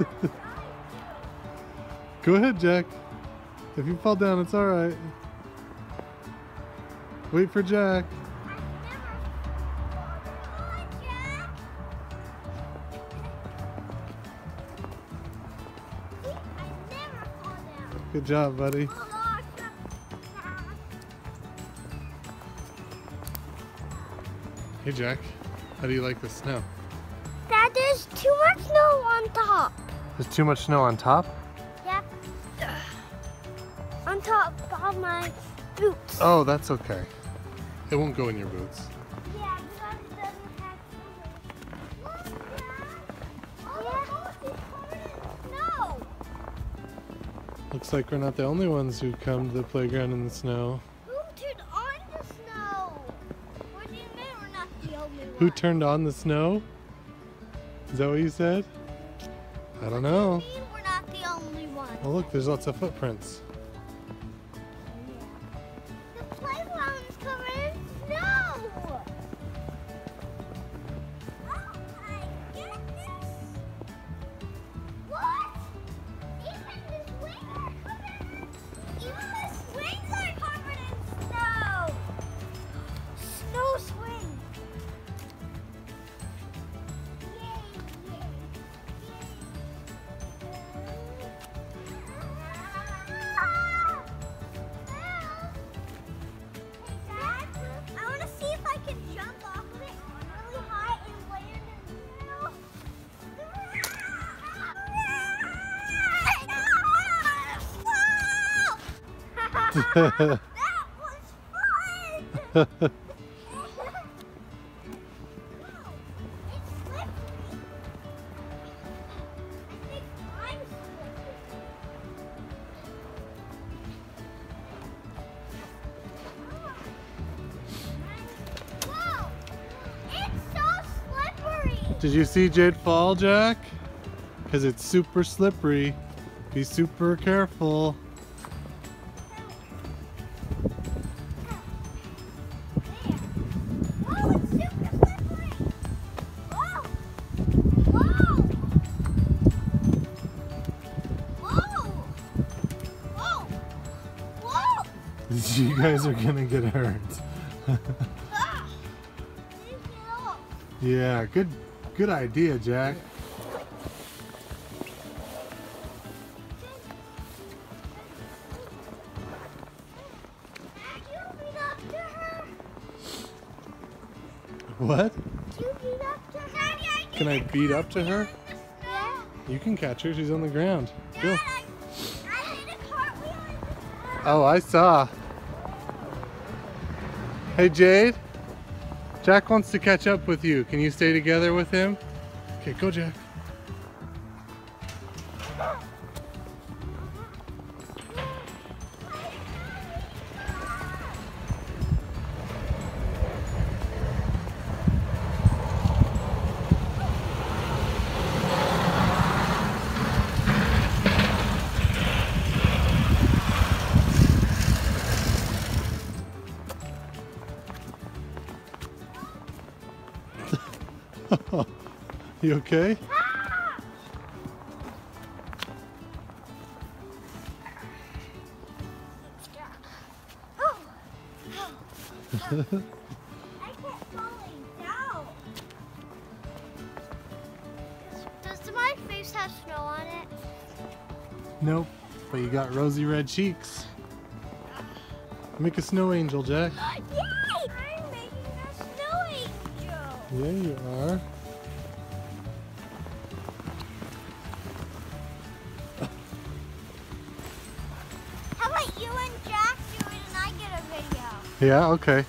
Go ahead, Jack. If you fall down, it's alright. Wait for Jack. Good job, buddy. Hey, Jack. How do you like the snow? Dad, there's too much snow on top. There's too much snow on top? Yeah. On top of my boots. Oh, that's okay. It won't go in your boots. Yeah, because it doesn't have Look, Dad. Yeah. it's covered in snow. Looks like we're not the only ones who come to the playground in the snow. Who turned on the snow? What do you mean we're not the only one? Who turned on the snow? Is that what you said? I don't know. What do you mean we're not the only one? Oh, look, there's lots of footprints. Did you see Jade fall, Jack? Because it's super slippery. Be super careful. you guys are gonna get hurt. Ah! Leave me alone. yeah, good good idea, Jack. Dad, you beat up to her? What? You beat up to her? Daddy, I Can I beat up to her? Yeah. You can catch her, she's on the ground. Dad, I, I did a cartwheel in the snow. Oh, I saw. Hey, Jade. Jack wants to catch up with you. Can you stay together with him? Okay, go, Jack. you okay? Oh. I kept falling down. Does, does my face have snow on it? Nope. But you got rosy red cheeks. Make a snow angel, Jack. Yay! Angel. Yeah, you are. How about you and Jack do it and I get a video? Yeah, okay.